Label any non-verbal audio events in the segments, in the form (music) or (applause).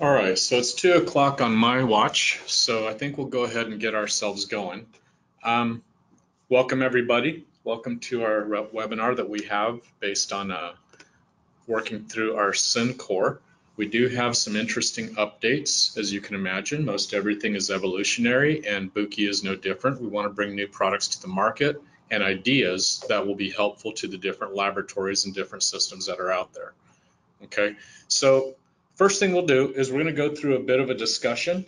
All right, so it's two o'clock on my watch, so I think we'll go ahead and get ourselves going. Um, welcome, everybody. Welcome to our webinar that we have based on uh, working through our Syncore. We do have some interesting updates, as you can imagine. Most everything is evolutionary, and Buchi is no different. We want to bring new products to the market and ideas that will be helpful to the different laboratories and different systems that are out there. Okay, so First thing we'll do is we're going to go through a bit of a discussion.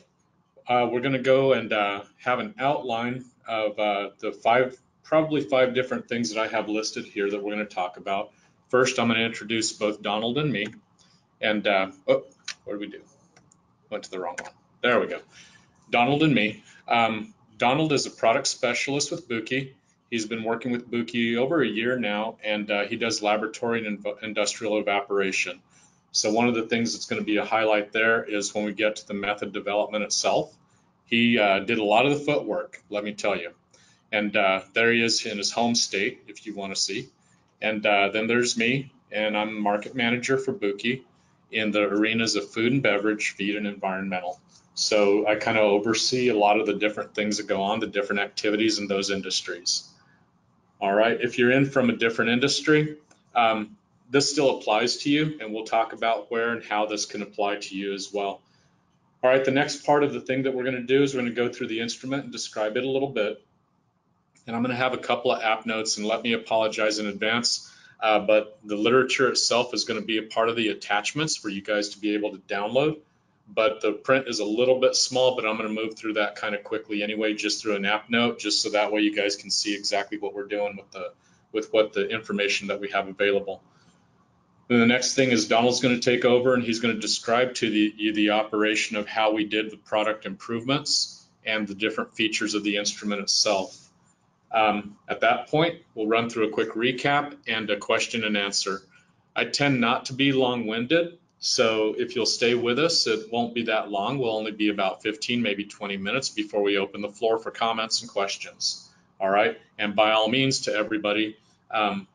Uh, we're going to go and uh, have an outline of uh, the five, probably five different things that I have listed here that we're going to talk about. First, I'm going to introduce both Donald and me. And, uh, oh, what did we do? Went to the wrong one. There we go. Donald and me. Um, Donald is a product specialist with Buchi. He's been working with Buchi over a year now, and uh, he does laboratory and industrial evaporation. So one of the things that's going to be a highlight there is when we get to the method development itself. He uh, did a lot of the footwork, let me tell you. And uh, there he is in his home state, if you want to see. And uh, then there's me, and I'm market manager for Buchi in the arenas of food and beverage, feed and environmental. So I kind of oversee a lot of the different things that go on, the different activities in those industries. All right, if you're in from a different industry, um, this still applies to you, and we'll talk about where and how this can apply to you as well. All right, the next part of the thing that we're going to do is we're going to go through the instrument and describe it a little bit. And I'm going to have a couple of app notes, and let me apologize in advance, uh, but the literature itself is going to be a part of the attachments for you guys to be able to download. But the print is a little bit small, but I'm going to move through that kind of quickly anyway, just through an app note, just so that way you guys can see exactly what we're doing with the with what the information that we have available. Then the next thing is Donald's going to take over and he's going to describe to the, you the operation of how we did the product improvements and the different features of the instrument itself. Um, at that point, we'll run through a quick recap and a question and answer. I tend not to be long-winded, so if you'll stay with us, it won't be that long. We'll only be about 15, maybe 20 minutes before we open the floor for comments and questions. All right, and by all means to everybody, um,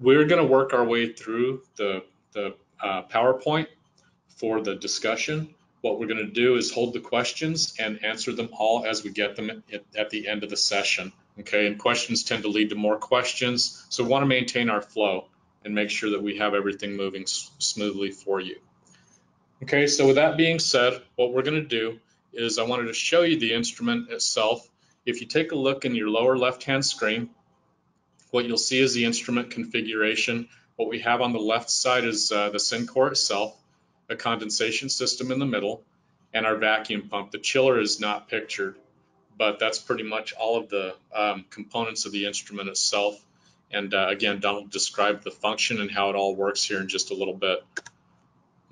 we're going to work our way through the, the uh, PowerPoint for the discussion. What we're going to do is hold the questions and answer them all as we get them at, at the end of the session. Okay, and questions tend to lead to more questions. So we want to maintain our flow and make sure that we have everything moving smoothly for you. Okay, so with that being said, what we're going to do is I wanted to show you the instrument itself. If you take a look in your lower left-hand screen, what you'll see is the instrument configuration. What we have on the left side is uh, the Syncore itself, a condensation system in the middle, and our vacuum pump. The chiller is not pictured, but that's pretty much all of the um, components of the instrument itself. And uh, again, Donald described the function and how it all works here in just a little bit.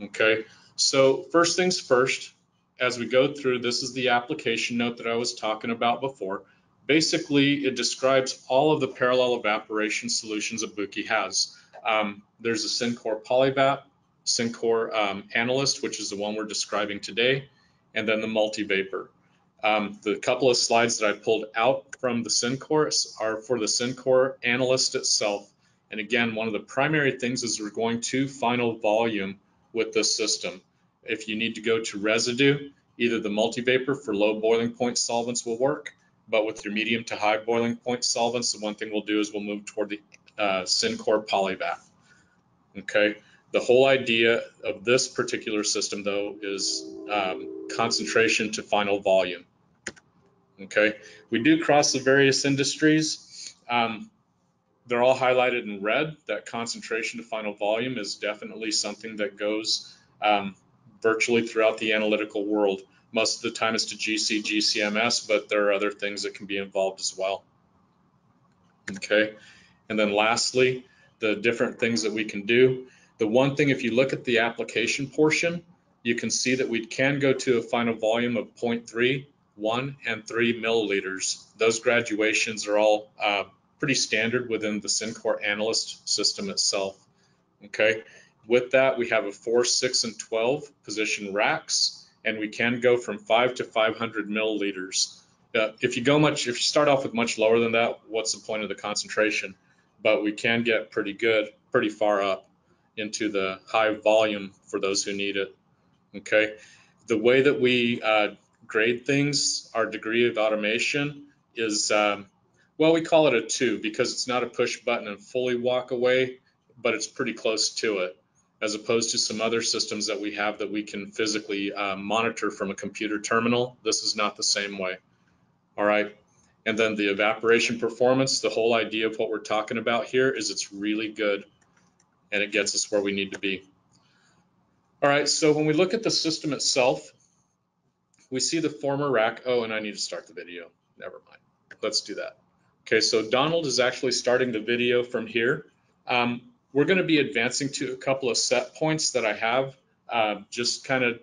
Okay, so first things first, as we go through, this is the application note that I was talking about before. Basically, it describes all of the parallel evaporation solutions that Buchi has. Um, there's a Syncore Polyvap, Syncore um, Analyst, which is the one we're describing today, and then the Multivapor. Um, the couple of slides that I pulled out from the Syncore are for the Syncore Analyst itself. And again, one of the primary things is we're going to final volume with this system. If you need to go to residue, either the multivapor for low boiling point solvents will work, but with your medium to high boiling point solvents, the one thing we'll do is we'll move toward the uh, Syncore Polyvap. Okay. The whole idea of this particular system, though, is um, concentration to final volume. Okay. We do cross the various industries. Um, they're all highlighted in red. That concentration to final volume is definitely something that goes um, virtually throughout the analytical world. Most of the time it's to GC, GCMS, but there are other things that can be involved as well. Okay, and then lastly, the different things that we can do. The one thing, if you look at the application portion, you can see that we can go to a final volume of 0.3, 1, and 3 milliliters. Those graduations are all uh, pretty standard within the Syncore analyst system itself. Okay, with that, we have a 4, 6, and 12 position racks and we can go from five to 500 milliliters. Uh, if you go much, if you start off with much lower than that, what's the point of the concentration? But we can get pretty good, pretty far up into the high volume for those who need it. Okay. The way that we uh, grade things, our degree of automation is, um, well, we call it a two because it's not a push button and fully walk away, but it's pretty close to it, as opposed to some other systems that we have that we can physically uh, monitor from a computer terminal. This is not the same way. All right. And then the evaporation performance, the whole idea of what we're talking about here is it's really good and it gets us where we need to be. All right, so when we look at the system itself, we see the former rack. Oh, and I need to start the video. Never mind. Let's do that. Okay, so Donald is actually starting the video from here. Um, we're going to be advancing to a couple of set points that I have, uh, just kind of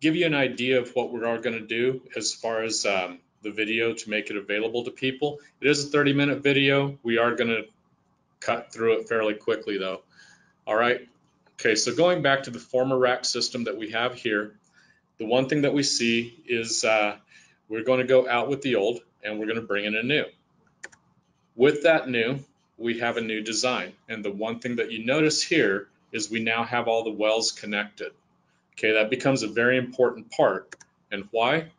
give you an idea of what we're going to do as far as um, the video to make it available to people. It is a 30 minute video. We are going to cut through it fairly quickly though. All right. Okay, so going back to the former rack system that we have here, the one thing that we see is uh, we're going to go out with the old and we're going to bring in a new. With that new, we have a new design. And the one thing that you notice here is we now have all the wells connected. Okay, that becomes a very important part. And why?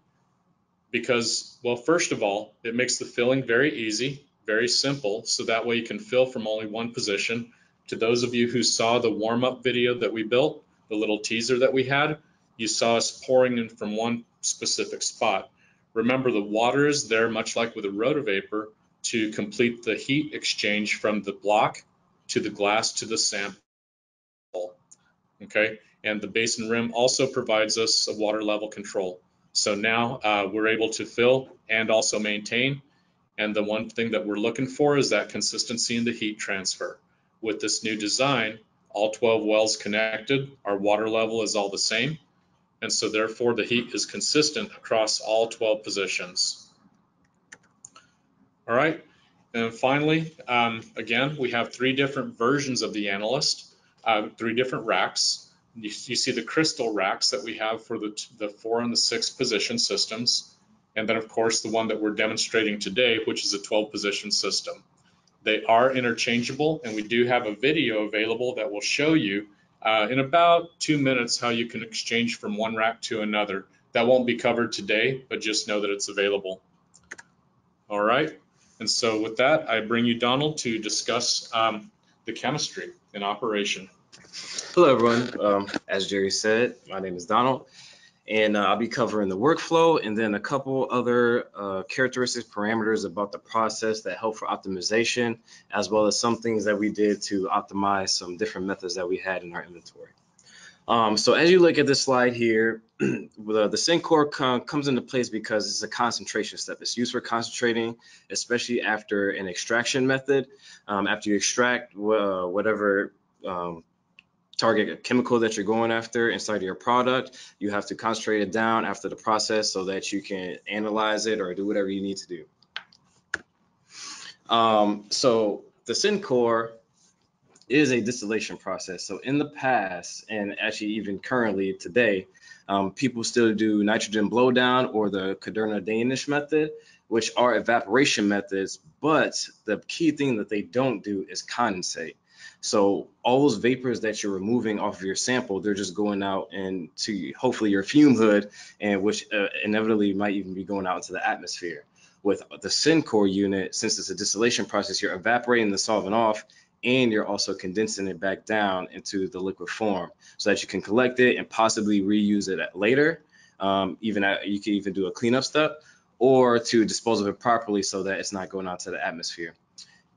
Because, well, first of all, it makes the filling very easy, very simple. So that way you can fill from only one position. To those of you who saw the warm up video that we built, the little teaser that we had, you saw us pouring in from one specific spot. Remember, the water is there, much like with a rotavapor, to complete the heat exchange from the block to the glass to the sample. Okay, and the basin rim also provides us a water level control. So now uh, we're able to fill and also maintain. And the one thing that we're looking for is that consistency in the heat transfer. With this new design, all 12 wells connected, our water level is all the same. And so therefore the heat is consistent across all 12 positions. All right. And finally, um, again, we have three different versions of the analyst, uh, three different racks. You, you, see the crystal racks that we have for the, the four and the six position systems. And then of course, the one that we're demonstrating today, which is a 12 position system. They are interchangeable and we do have a video available that will show you uh, in about two minutes how you can exchange from one rack to another. That won't be covered today, but just know that it's available. All right. And so with that, I bring you Donald to discuss um, the chemistry in operation. Hello, everyone. Um, as Jerry said, my name is Donald, and uh, I'll be covering the workflow and then a couple other uh, characteristics, parameters about the process that help for optimization, as well as some things that we did to optimize some different methods that we had in our inventory. Um, so as you look at this slide here, (clears throat) the, the Syncore com comes into place because it's a concentration step. It's used for concentrating, especially after an extraction method. Um, after you extract uh, whatever um, target chemical that you're going after inside your product, you have to concentrate it down after the process so that you can analyze it or do whatever you need to do. Um, so the Syncore is a distillation process. So in the past, and actually even currently today, um, people still do nitrogen blowdown or the Kuderna-Danish method, which are evaporation methods. But the key thing that they don't do is condensate. So all those vapors that you're removing off of your sample, they're just going out into hopefully your fume hood, and which uh, inevitably might even be going out into the atmosphere. With the Syncore unit, since it's a distillation process, you're evaporating the solvent off and you're also condensing it back down into the liquid form so that you can collect it and possibly reuse it later. Um, even at, you can even do a cleanup step or to dispose of it properly so that it's not going out to the atmosphere.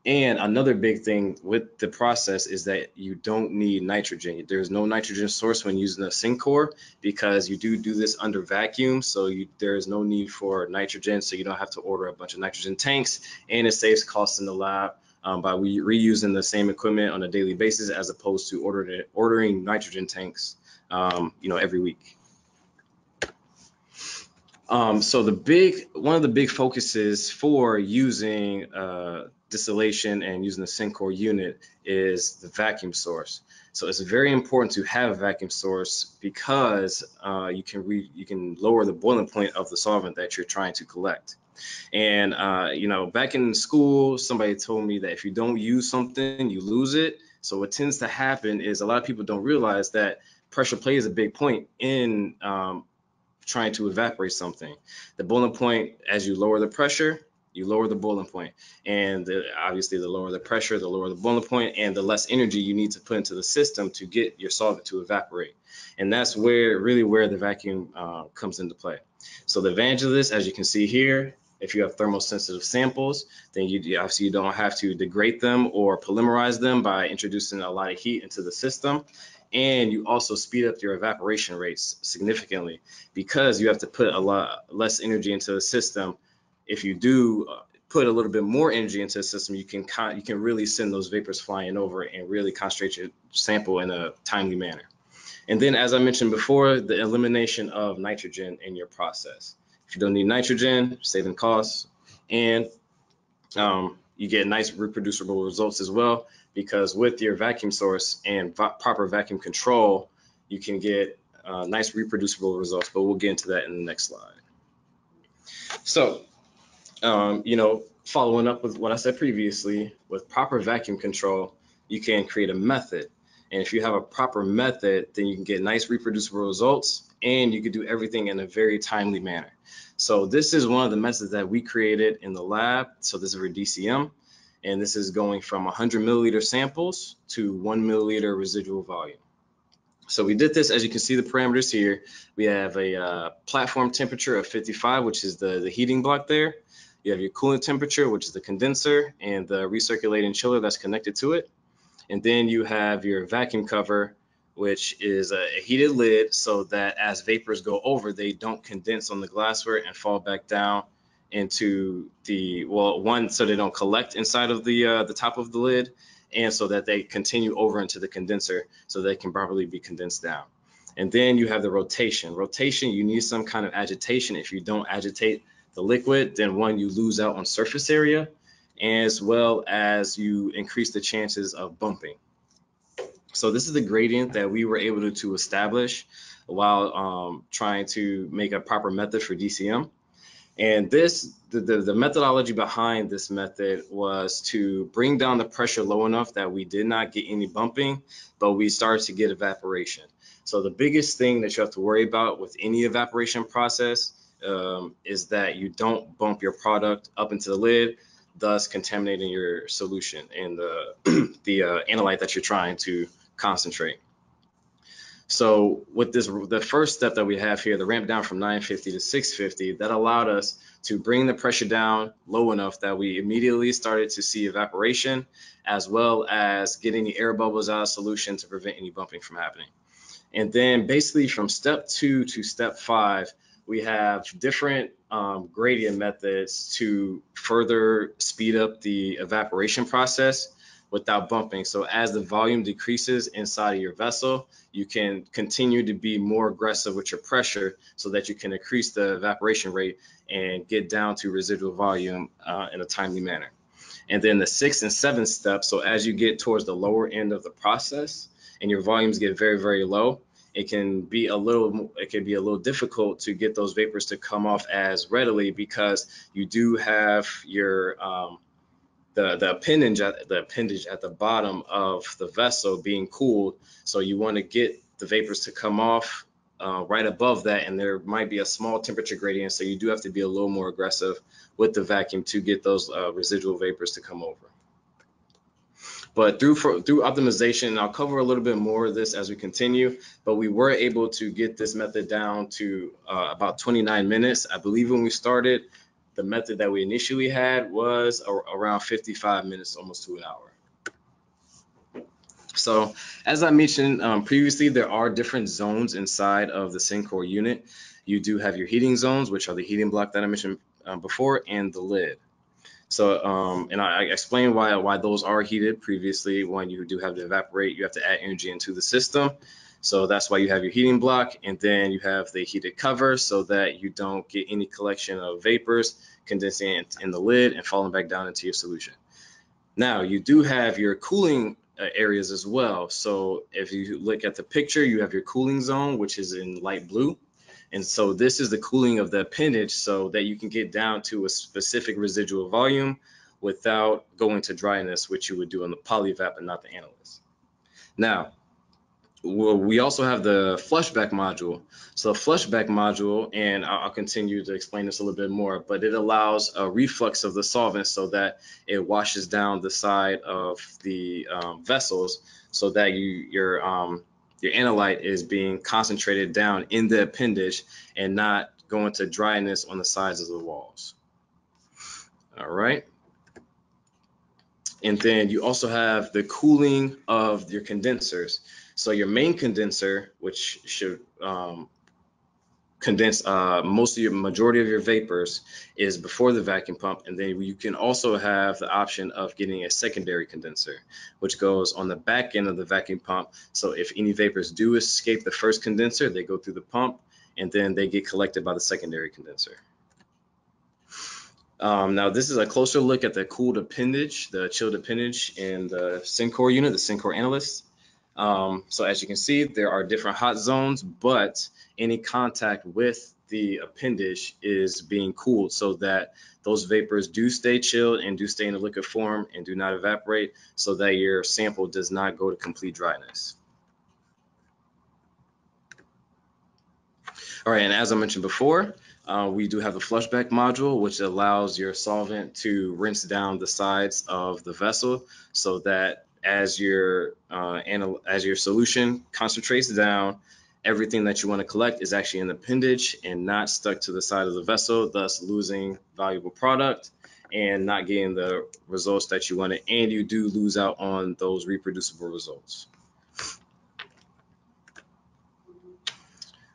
And another big thing with the process is that you don't need nitrogen. There's no nitrogen source when using a Syncore because you do do this under vacuum. So you, there is no need for nitrogen. So you don't have to order a bunch of nitrogen tanks and it saves costs in the lab um, by re reusing the same equipment on a daily basis as opposed to ordering ordering nitrogen tanks, um, you know, every week. Um, so the big one of the big focuses for using uh, distillation and using the Syncore unit is the vacuum source. So it's very important to have a vacuum source because uh, you can re you can lower the boiling point of the solvent that you're trying to collect. And uh, you know, back in school, somebody told me that if you don't use something, you lose it. So what tends to happen is a lot of people don't realize that pressure plays a big point in um, trying to evaporate something. The boiling point, as you lower the pressure, you lower the boiling. And the, obviously, the lower the pressure, the lower the boiling point, and the less energy you need to put into the system to get your solvent to evaporate. And that's where really where the vacuum uh, comes into play. So the advantage of this, as you can see here, if you have thermosensitive samples, then you obviously you don't have to degrade them or polymerize them by introducing a lot of heat into the system. And you also speed up your evaporation rates significantly because you have to put a lot less energy into the system if you do uh, put a little bit more energy into the system, you can you can really send those vapors flying over and really concentrate your sample in a timely manner. And then, as I mentioned before, the elimination of nitrogen in your process. If you don't need nitrogen, saving costs, and um, you get nice reproducible results as well, because with your vacuum source and proper vacuum control, you can get uh, nice reproducible results, but we'll get into that in the next slide. So um, you know, following up with what I said previously, with proper vacuum control, you can create a method. And if you have a proper method, then you can get nice reproducible results and you can do everything in a very timely manner. So this is one of the methods that we created in the lab. So this is for DCM, and this is going from 100 milliliter samples to one milliliter residual volume. So we did this, as you can see the parameters here. We have a uh, platform temperature of 55, which is the, the heating block there. You have your cooling temperature, which is the condenser and the recirculating chiller that's connected to it. And then you have your vacuum cover, which is a, heated lid so that as vapors go over, they don't condense on the glassware and fall back down into the, well, one, so they don't collect inside of the, uh, the top of the lid, and so that they continue over into the condenser so they can properly be condensed down. And then you have the rotation. Rotation, you need some kind of agitation. If you don't agitate the liquid, then one, you lose out on surface area, as well as you increase the chances of bumping. So this is the gradient that we were able to, to establish while um, trying to make a proper method for DCM. And this, the, the, the, methodology behind this method was to bring down the pressure low enough that we did not get any bumping, but we started to get evaporation. So the biggest thing that you have to worry about with any evaporation process um, is that you don't bump your product up into the lid, thus contaminating your solution and the, (clears throat) the uh, analyte that you're trying to concentrate. So with this, the first step that we have here, the ramp down from 950 to 650, that allowed us to bring the pressure down low enough that we immediately started to see evaporation, as well as getting the air bubbles out of solution to prevent any bumping from happening. And then basically from step two to step five, we have different um, gradient methods to further speed up the evaporation process without bumping. So as the volume decreases inside of your vessel, you can continue to be more aggressive with your pressure so that you can increase the evaporation rate and get down to residual volume uh, in a timely manner. And then the sixth and seventh step, so as you get towards the lower end of the process and your volumes get very, very low, it can be a little it can be a little difficult to get those vapors to come off as readily because you do have your um, the the appendage at the appendage at the bottom of the vessel being cooled. So you want to get the vapors to come off uh, right above that and there might be a small temperature gradient. So you do have to be a little more aggressive with the vacuum to get those uh, residual vapors to come over but through for, through optimization, I'll cover a little bit more of this as we continue. But we were able to get this method down to uh, about 29 minutes. I believe when we started, the method that we initially had was a, around 55 minutes, almost to an hour. So as I mentioned um, previously, there are different zones inside of the Syncore unit. You do have your heating zones, which are the heating block that I mentioned uh, before, and the lid. So, um, and I, I explained why why those are heated previously. When you do have to evaporate, you have to add energy into the system. So that's why you have your heating block, and then you have the heated cover so that you don't get any collection of vapors condensing in the lid and falling back down into your solution. Now you do have your cooling uh, areas as well. So if you look at the picture, you have your cooling zone, which is in light blue. And so this is the cooling of the appendage so that you can get down to a specific residual volume without going to dryness, which you would do on the polyvap and not the analyst. Now, we also have the flushback module. So the flushback module, and I'll, continue to explain this a little bit more, but it allows a reflux of the solvent so that it washes down the side of the um, vessels so that you your um, your analyte is being concentrated down in the appendage and not going to dryness on the sides of the walls. All right. And then you also have the cooling of your condensers. So your main condenser, which should um, condense uh, most of your majority of your vapors is before the vacuum pump. And then you can also have the option of getting a secondary condenser, which goes on the back end of the vacuum pump. So if any vapors do escape the first condenser, they go through the pump and then they get collected by the secondary condenser. Um, now this is a closer look at the cooled appendage, the chilled appendage in the Syncore unit, the Syncore Analyst. Um, so as you can see, there are different hot zones, but any contact with the appendage is being cooled so that those vapors do stay chilled and do stay in a liquid form and do not evaporate so that your sample does not go to complete dryness. All right, and as I mentioned before, uh, we do have the flushback module, which allows your solvent to rinse down the sides of the vessel so that as your uh, as your solution concentrates down, everything that you want to collect is actually in the appendage and not stuck to the side of the vessel, thus losing valuable product and not getting the results that you wanted. And you do lose out on those reproducible results.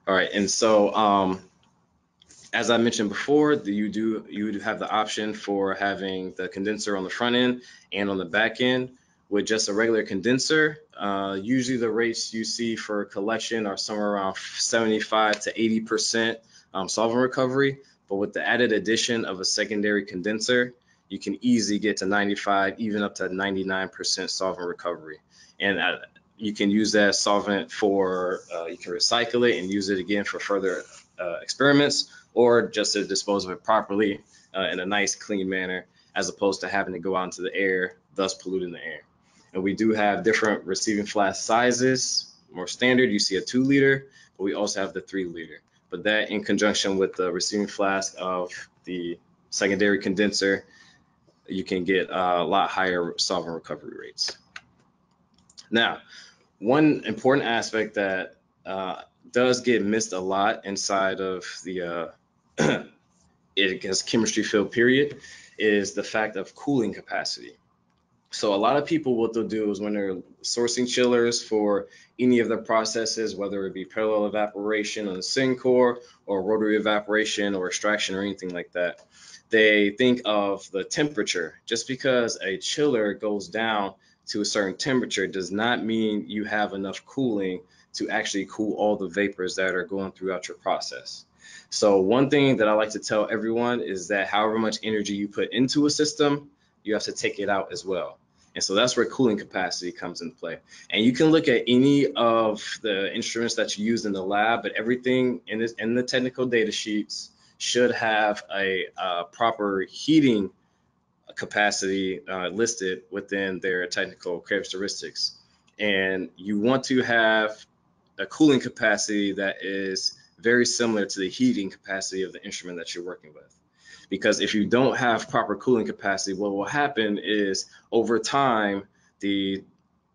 All right, and so um, as I mentioned before, you do you do have the option for having the condenser on the front end and on the back end with just a regular condenser. Uh, usually the rates you see for collection are somewhere around 75 to 80% um, solvent recovery. But with the added addition of a secondary condenser, you can easily get to 95, even up to 99% solvent recovery. And uh, you can use that solvent for, uh, you can recycle it and use it again for further uh, experiments or just to dispose of it properly uh, in a nice, clean manner, as opposed to having to go out into the air, thus polluting the air. And we do have different receiving flask sizes. More standard, you see a two liter, but we also have the three liter. But that in conjunction with the receiving flask of the secondary condenser, you can get a lot higher solvent recovery rates. Now, one important aspect that uh, does get missed a lot inside of the uh, (clears throat) it chemistry field period is the fact of cooling capacity. So a lot of people, what they'll do is when they're sourcing chillers for any of their processes, whether it be parallel evaporation on the Syncore or rotary evaporation or extraction or anything like that, they think of the temperature. Just because a chiller goes down to a certain temperature does not mean you have enough cooling to actually cool all the vapors that are going throughout your process. So one thing that I like to tell everyone is that however much energy you put into a system, you have to take it out as well. And so that's where cooling capacity comes into play. And you can look at any of the instruments that you use in the lab, but everything in, this, in the technical data sheets should have a, a proper heating capacity uh, listed within their technical characteristics. And you want to have a cooling capacity that is very similar to the heating capacity of the instrument that you're working with because if you don't have proper cooling capacity, what will happen is over time, the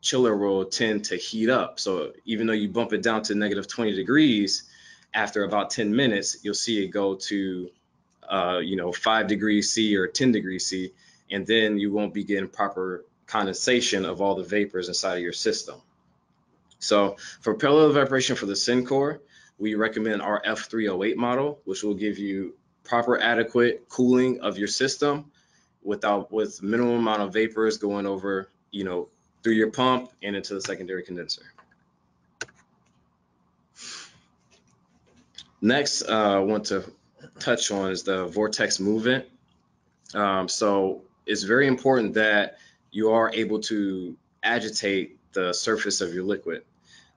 chiller will tend to heat up. So even though you bump it down to negative 20 degrees, after about 10 minutes, you'll see it go to, uh, you know, five degrees C or 10 degrees C, and then you won't be getting proper condensation of all the vapors inside of your system. So for parallel evaporation for the Syncore, we recommend our F308 model, which will give you proper adequate cooling of your system without with minimum amount of vapors going over, you know, through your pump and into the secondary condenser. Next, uh, I want to touch on is the vortex movement. Um, so it's very important that you are able to agitate the surface of your liquid.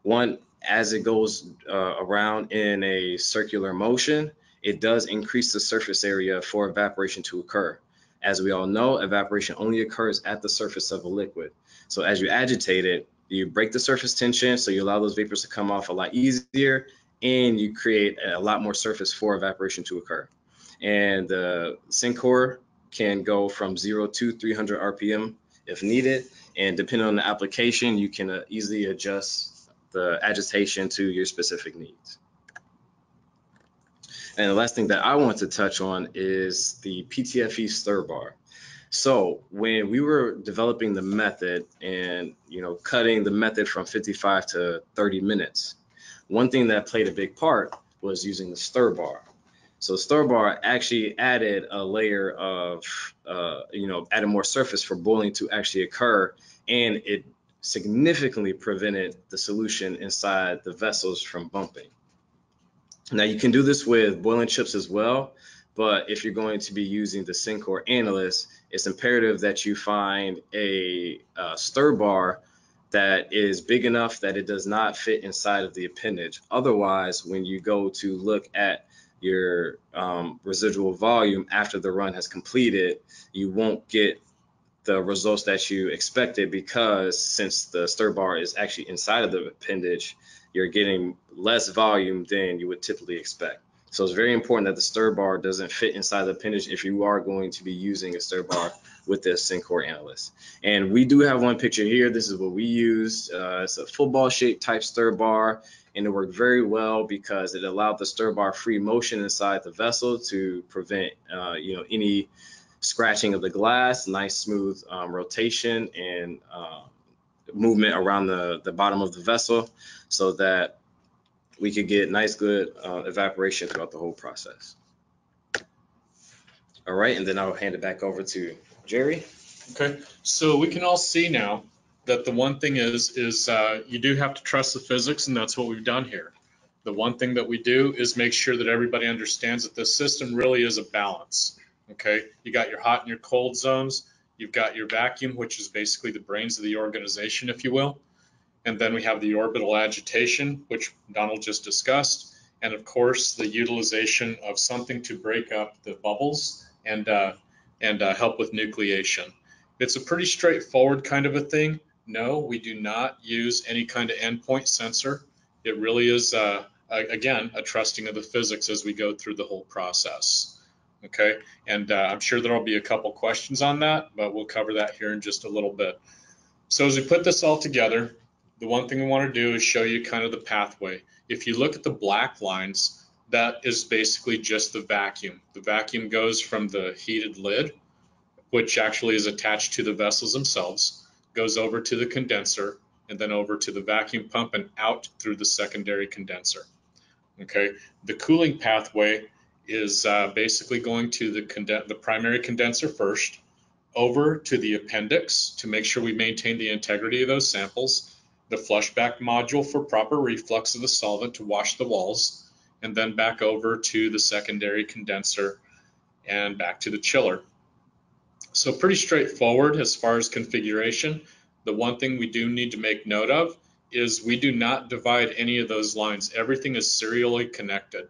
One, as it goes uh, around in a circular motion, it does increase the surface area for evaporation to occur. As we all know, evaporation only occurs at the surface of a liquid. So as you agitate it, You break the surface tension, so you allow those vapors to come off a lot easier, and you create a lot more surface for evaporation to occur. And the Syncore can go from zero to 300 RPM if needed. And depending on the application, you can uh, easily adjust the agitation to your specific needs. And the last thing that I want to touch on is the PTFE stir bar. So when we were developing the method and you know cutting the method from 55 to 30 minutes, one thing that played a big part was using the stir bar. So the stir bar actually added a layer of, uh, you know, added more surface for boiling to actually occur, and it significantly prevented the solution inside the vessels from bumping. Now you can do this with boiling chips as well, but if you're going to be using the Syncore Analyst, it's imperative that you find a, a stir bar that is big enough that it does not fit inside of the appendage. Otherwise, when you go to look at your um, residual volume after the run has completed, you won't get the results that you expected because since the stir bar is actually inside of the appendage, you're getting less volume than you would typically expect. So it's very important that the stir bar doesn't fit inside the appendage if you are going to be using a stir bar with the Syncore Analyst. And we do have one picture here. This is what we use. Uh, it's a football shaped type stir bar and it worked very well because it allowed the stir bar free motion inside the vessel to prevent uh, you know any scratching of the glass, nice smooth um, rotation and uh, movement around the, the bottom of the vessel so that we could get nice, good uh, evaporation throughout the whole process. All right, and then I'll hand it back over to Jerry. Okay, so we can all see now that the one thing is, is uh, you do have to trust the physics, and that's what we've done here. The one thing that we do is make sure that everybody understands that this system really is a balance. Okay, you got your hot and your cold zones. You've got your vacuum, which is basically the brains of the organization, if you will. And then we have the orbital agitation, which Donald just discussed. And of course, the utilization of something to break up the bubbles and, uh, and uh, help with nucleation. It's a pretty straightforward kind of a thing. No, we do not use any kind of endpoint sensor. It really is, uh, again, a trusting of the physics as we go through the whole process. Okay, and uh, I'm sure there'll be a couple questions on that, but we'll cover that here in just a little bit. So as we put this all together, the one thing we want to do is show you kind of the pathway. If you look at the black lines, that is basically just the vacuum. The vacuum goes from the heated lid, which actually is attached to the vessels themselves, goes over to the condenser, and then over to the vacuum pump and out through the secondary condenser. Okay, the cooling pathway is uh, basically going to the, the primary condenser first, over to the appendix to make sure we maintain the integrity of those samples, the flushback module for proper reflux of the solvent to wash the walls, and then back over to the secondary condenser and back to the chiller. So pretty straightforward as far as configuration. The one thing we do need to make note of is we do not divide any of those lines. Everything is serially connected.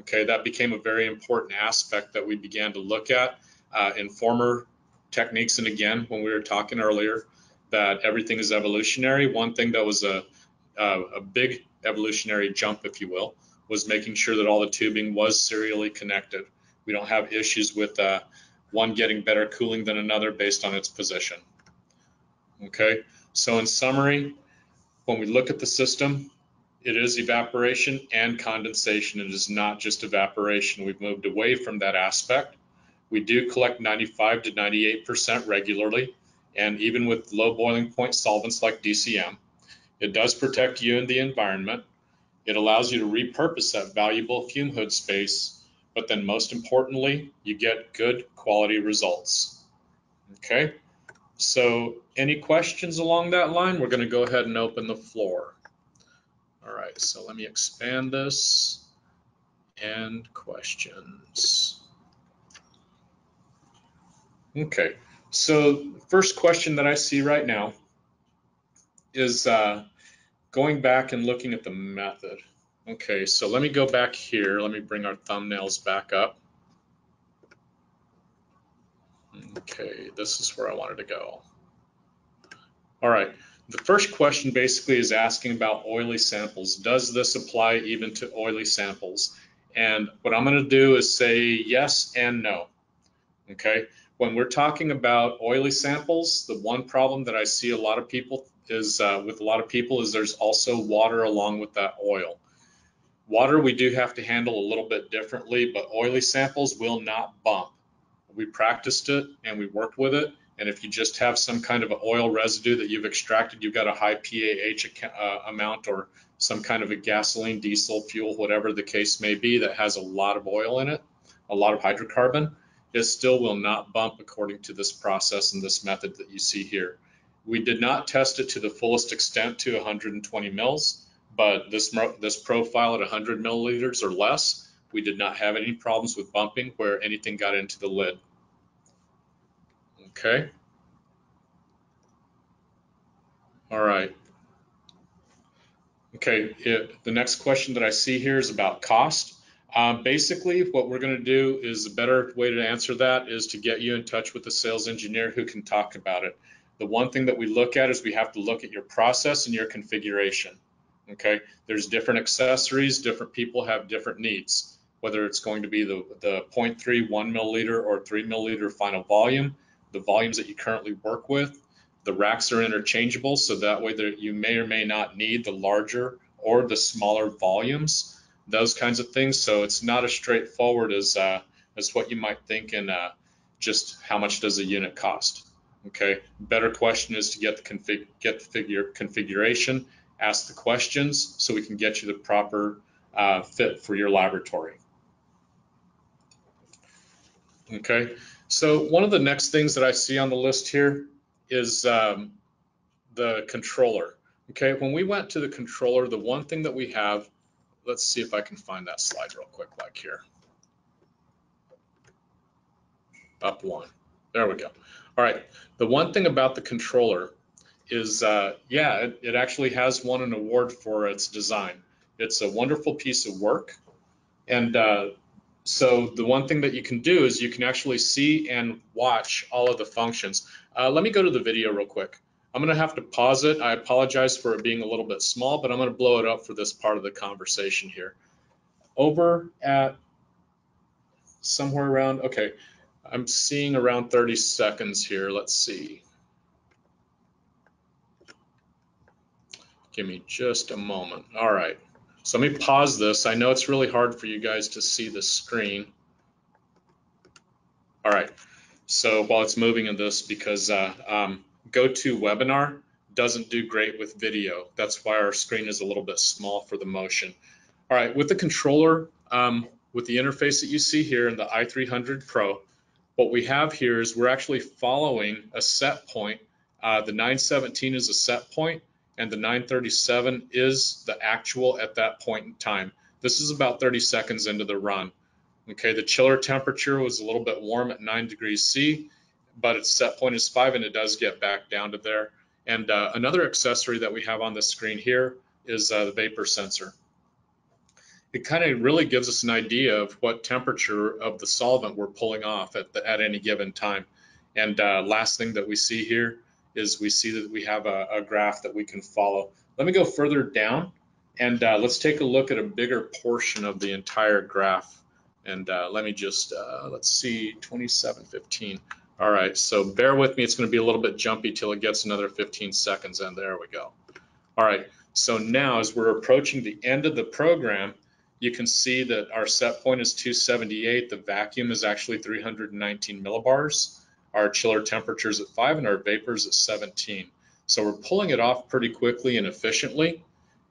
Okay, that became a very important aspect that we began to look at uh, in former techniques. And again, when we were talking earlier, that everything is evolutionary. One thing that was a, a, a big evolutionary jump, if you will, was making sure that all the tubing was serially connected. We don't have issues with uh, one getting better cooling than another based on its position. Okay, so in summary, when we look at the system, it is evaporation and condensation. It is not just evaporation. We've moved away from that aspect. We do collect 95 to 98% regularly and even with low boiling point solvents like DCM. It does protect you and the environment. It allows you to repurpose that valuable fume hood space, but then most importantly, you get good quality results. Okay, so any questions along that line? We're going to go ahead and open the floor. All right, so let me expand this and questions. Okay, so first question that I see right now is uh, going back and looking at the method. Okay, so let me go back here. Let me bring our thumbnails back up. Okay, this is where I wanted to go. All right, the first question basically is asking about oily samples. Does this apply even to oily samples? And what I'm going to do is say yes and no. Okay. When we're talking about oily samples, the one problem that I see a lot of people is uh, with a lot of people is there's also water along with that oil. Water we do have to handle a little bit differently, but oily samples will not bump. We practiced it and we worked with it. And if you just have some kind of oil residue that you've extracted, you've got a high PAH uh, amount or some kind of a gasoline, diesel, fuel, whatever the case may be that has a lot of oil in it, a lot of hydrocarbon, it still will not bump according to this process and this method that you see here. We did not test it to the fullest extent to 120 mils but this, this profile at 100 milliliters or less, we did not have any problems with bumping where anything got into the lid. Okay. All right. Okay, it, the next question that I see here is about cost. Um, basically, what we're going to do is a better way to answer that is to get you in touch with the sales engineer who can talk about it. The one thing that we look at is we have to look at your process and your configuration. Okay, there's different accessories, different people have different needs, whether it's going to be the, the 0.3, 1 milliliter or 3 milliliter final volume, the volumes that you currently work with. The racks are interchangeable, so that way that you may or may not need the larger or the smaller volumes, those kinds of things. So it's not as straightforward as uh, as what you might think in uh, just how much does a unit cost. Okay, better question is to get the config get the figure configuration ask the questions so we can get you the proper uh, fit for your laboratory. Okay, so one of the next things that I see on the list here is um, the controller. Okay, when we went to the controller, the one thing that we have, let's see if I can find that slide real quick like here. Up one, there we go. All right, the one thing about the controller is, uh, yeah, it, it, actually has won an award for its design. It's a wonderful piece of work. And uh, so the one thing that you can do is you can actually see and watch all of the functions. Uh, let me go to the video real quick. I'm going to have to pause it. I apologize for it being a little bit small, but I'm going to blow it up for this part of the conversation here. Over at somewhere around, okay, I'm seeing around 30 seconds here. Let's see. Give me just a moment. All right. So let me pause this. I know it's really hard for you guys to see the screen. All right. So while it's moving in this, because uh, um, GoToWebinar doesn't do great with video. That's why our screen is a little bit small for the motion. All right, with the controller, um, with the interface that you see here in the i300 Pro, what we have here is we're actually following a set point. Uh, the 917 is a set point, and the 937 is the actual at that point in time. This is about 30 seconds into the run. Okay, the chiller temperature was a little bit warm at 9 degrees C, but its set point is 5 and it does get back down to there. And uh, another accessory that we have on the screen here is uh, the vapor sensor. It kind of really gives us an idea of what temperature of the solvent we're pulling off at, the, at any given time. And uh, last thing that we see here is we see that we have a, a graph that we can follow. Let me go further down and uh, let's take a look at a bigger portion of the entire graph. And uh, let me just, uh, let's see, 2715. All right, so bear with me. It's going to be a little bit jumpy till it gets another 15 seconds, and there we go. All right, so now as we're approaching the end of the program, you can see that our set point is 278. The vacuum is actually 319 millibars our chiller temperatures at 5 and our vapors at 17. So we're pulling it off pretty quickly and efficiently.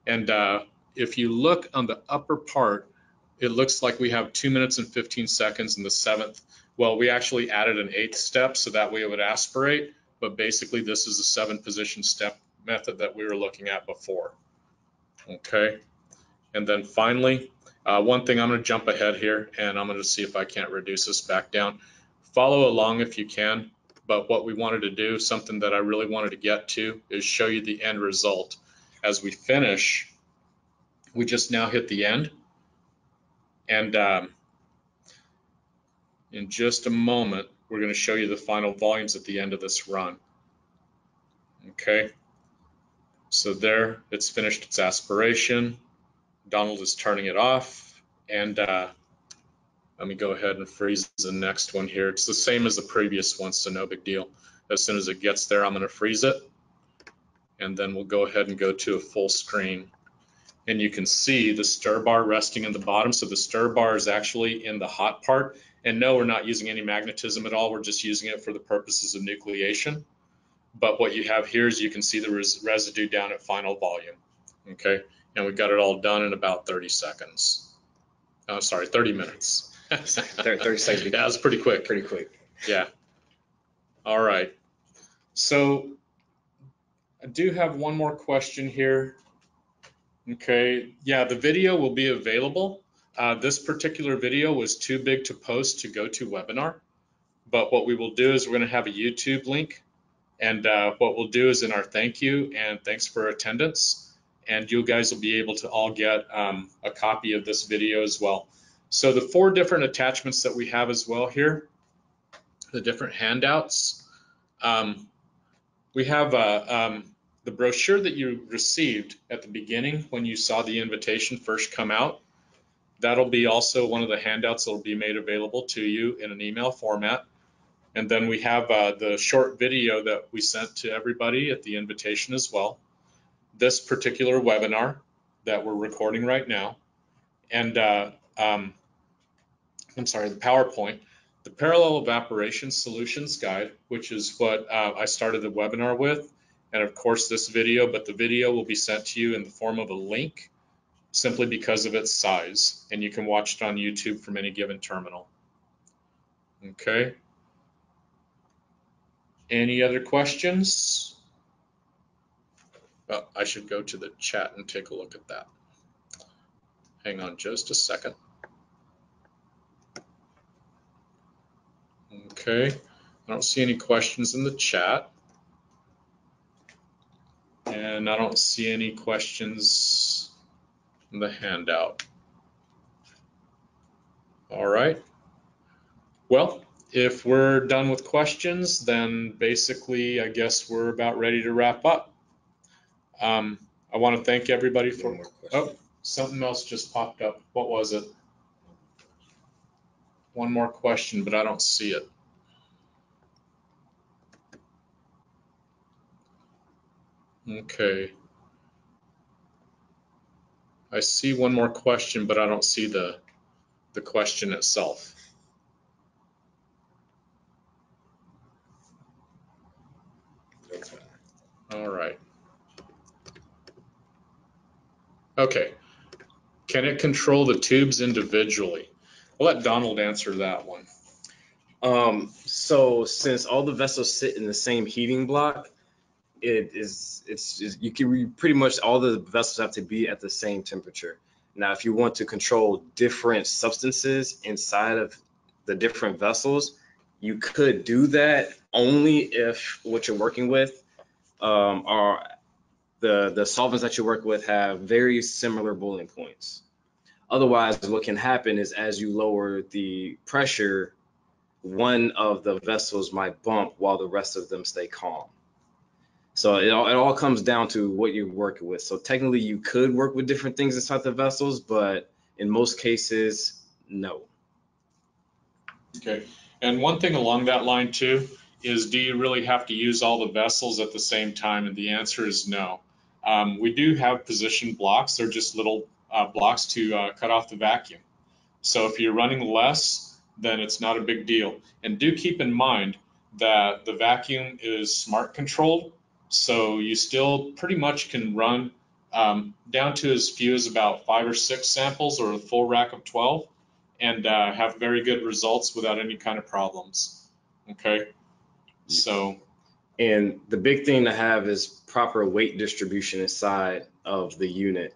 And uh, if you look on the upper part, it looks like we have 2 minutes and 15 seconds in the seventh. Well, we actually added an eighth step so that way it would aspirate, but basically this is a seven position step method that we were looking at before. Okay, and then finally, uh, one thing I'm going to jump ahead here and I'm going to see if I can't reduce this back down follow along if you can. But what we wanted to do, something that I really wanted to get to, is show you the end result. As we finish, we just now hit the end. And um, in just a moment, we're going to show you the final volumes at the end of this run. Okay. So there, it's finished its aspiration. Donald is turning it off. And uh, let me go ahead and freeze the next one here. It's the same as the previous one, so no big deal. As soon as it gets there, I'm going to freeze it. And then we'll go ahead and go to a full screen. And you can see the stir bar resting in the bottom. So the stir bar is actually in the hot part. And no, we're not using any magnetism at all. We're just using it for the purposes of nucleation. But what you have here is you can see the res residue down at final volume. Okay, and we got it all done in about 30 seconds. Oh, sorry, 30 minutes. 30 seconds. (laughs) Yeah, it's pretty quick. Pretty quick. Yeah. All right. So I do have one more question here. Okay, yeah, the video will be available. Uh, this particular video was too big to post to GoToWebinar, but what we will do is we're going to have a YouTube link, and uh, what we'll do is in our thank you and thanks for attendance, and you guys will be able to all get um, a copy of this video as well. So the four different attachments that we have as well here, the different handouts. Um, we have uh, um, the brochure that you received at the beginning when you saw the invitation first come out. That'll be also one of the handouts that will be made available to you in an email format. And then we have uh, the short video that we sent to everybody at the invitation as well. This particular webinar that we're recording right now. And uh, um, I'm sorry, the PowerPoint, the Parallel Evaporation Solutions Guide, which is what uh, I started the webinar with. And of course, this video, but the video will be sent to you in the form of a link simply because of its size. And you can watch it on YouTube from any given terminal. Okay. Any other questions? Well, I should go to the chat and take a look at that. Hang on just a second. Okay, I don't see any questions in the chat. And I don't see any questions in the handout. All right. Well, if we're done with questions, then basically, I guess we're about ready to wrap up. Um, I want to thank everybody for. Oh, something else just popped up. What was it? One more question, but I don't see it. Okay. I see one more question, but I don't see the, the question itself. All right. Okay. Can it control the tubes individually? I'll let Donald answer that one. Um, so since all the vessels sit in the same heating block, it is it's, you can pretty much all the vessels have to be at the same temperature. Now, if you want to control different substances inside of the different vessels, you could do that only if what you're working with um, are the the solvents that you work with have very similar boiling points. Otherwise, what can happen is as you lower the pressure, one of the vessels might bump while the rest of them stay calm. So it all, it all comes down to what you're working with. So technically you could work with different things inside the vessels, but in most cases, no. Okay. And one thing along that line too is do you really have to use all the vessels at the same time? And the answer is no. Um, we do have position blocks. They're just little uh, blocks to uh, cut off the vacuum. So if you're running less, then it's not a big deal. And do keep in mind that the vacuum is smart controlled. So you still pretty much can run um, down to as few as about five or six samples or a full rack of 12 and uh, have very good results without any kind of problems. Okay. So. And the big thing to have is proper weight distribution inside of the unit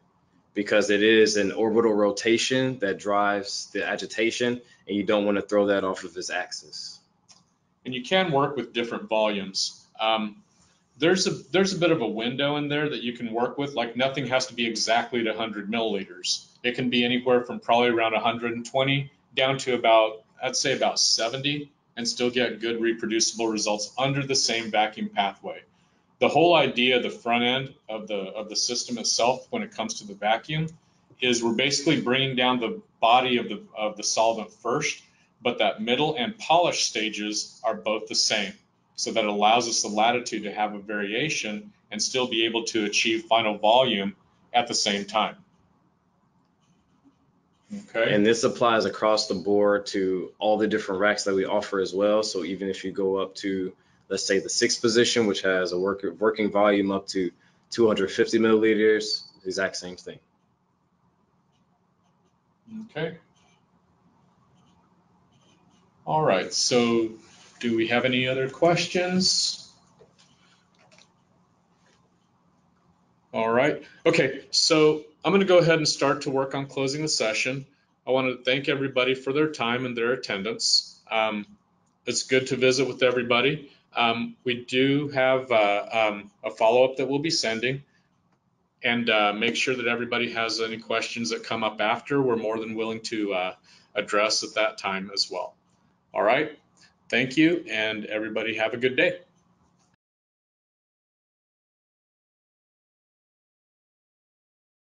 because it is an orbital rotation that drives the agitation and you don't want to throw that off of its axis. And you can work with different volumes. Um, there's a there's a bit of a window in there that you can work with. Like nothing has to be exactly to 100 milliliters. It can be anywhere from probably around 120 down to about I'd say about 70, and still get good reproducible results under the same vacuum pathway. the whole idea the front end of the, of the system itself, when it comes to the vacuum, is we're basically bringing down the body of the, of the solvent first, but that middle and polish stages are both the same. So that allows us the latitude to have a variation and still be able to achieve final volume at the same time. Okay. And this applies across the board to all the different racks that we offer as well. So even if you go up to, let's say the sixth position, which has a work, working volume up to 250 milliliters, exact same thing. Okay. All right, so do we have any other questions? All right, okay, so I'm gonna go ahead and start to work on closing the session. I want to thank everybody for their time and their attendance. Um, it's good to visit with everybody. Um, we do have uh, um, a follow-up that we'll be sending and uh, make sure that everybody has any questions that come up after. We're more than willing to uh, address at that time as well. All right. Thank you, and everybody have a good day.